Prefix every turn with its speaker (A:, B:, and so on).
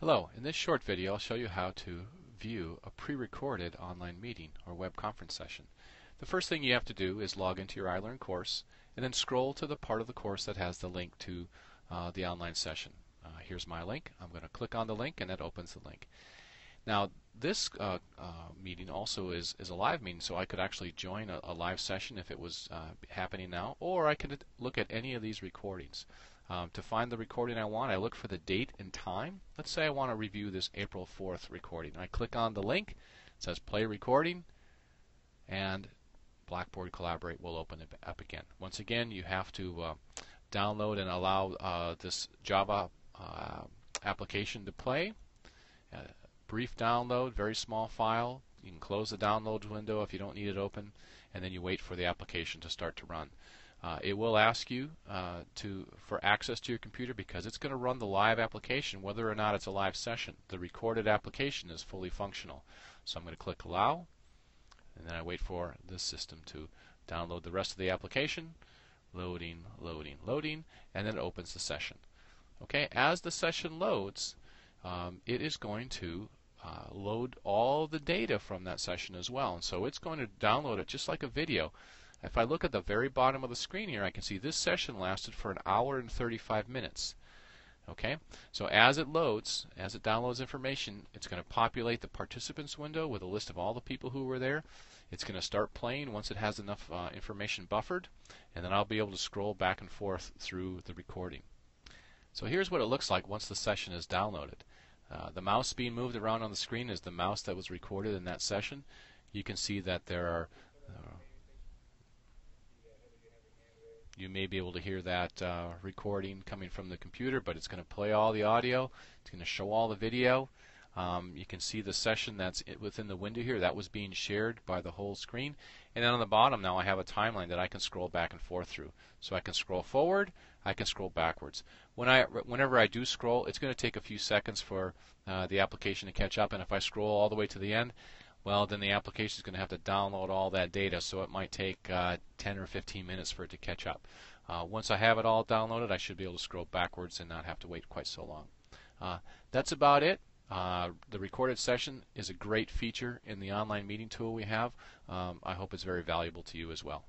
A: Hello, in this short video I'll show you how to view a pre-recorded online meeting or web conference session. The first thing you have to do is log into your iLearn course and then scroll to the part of the course that has the link to uh, the online session. Uh, here's my link. I'm going to click on the link and that opens the link. Now this uh, uh, meeting also is, is a live meeting so I could actually join a, a live session if it was uh, happening now or I could look at any of these recordings. Um, to find the recording I want, I look for the date and time. Let's say I want to review this April 4th recording. I click on the link, it says play recording, and Blackboard Collaborate will open it up again. Once again, you have to uh, download and allow uh, this Java uh, application to play. Uh, brief download, very small file. You can close the downloads window if you don't need it open, and then you wait for the application to start to run. Uh, it will ask you uh, to for access to your computer because it's going to run the live application whether or not it's a live session. The recorded application is fully functional. So I'm going to click allow and then I wait for the system to download the rest of the application. Loading, loading, loading, and then it opens the session. Okay, as the session loads, um, it is going to uh, load all the data from that session as well. And so it's going to download it just like a video. If I look at the very bottom of the screen here, I can see this session lasted for an hour and 35 minutes. Okay, so as it loads, as it downloads information, it's going to populate the participants window with a list of all the people who were there. It's going to start playing once it has enough uh, information buffered, and then I'll be able to scroll back and forth through the recording. So here's what it looks like once the session is downloaded. Uh, the mouse being moved around on the screen is the mouse that was recorded in that session. You can see that there are uh, you may be able to hear that uh, recording coming from the computer, but it's going to play all the audio. It's going to show all the video. Um, you can see the session that's within the window here. That was being shared by the whole screen. And then on the bottom now I have a timeline that I can scroll back and forth through. So I can scroll forward, I can scroll backwards. When I, whenever I do scroll, it's going to take a few seconds for uh, the application to catch up. And if I scroll all the way to the end, well, then the application is going to have to download all that data, so it might take uh, 10 or 15 minutes for it to catch up. Uh, once I have it all downloaded, I should be able to scroll backwards and not have to wait quite so long. Uh, that's about it. Uh, the recorded session is a great feature in the online meeting tool we have. Um, I hope it's very valuable to you as well.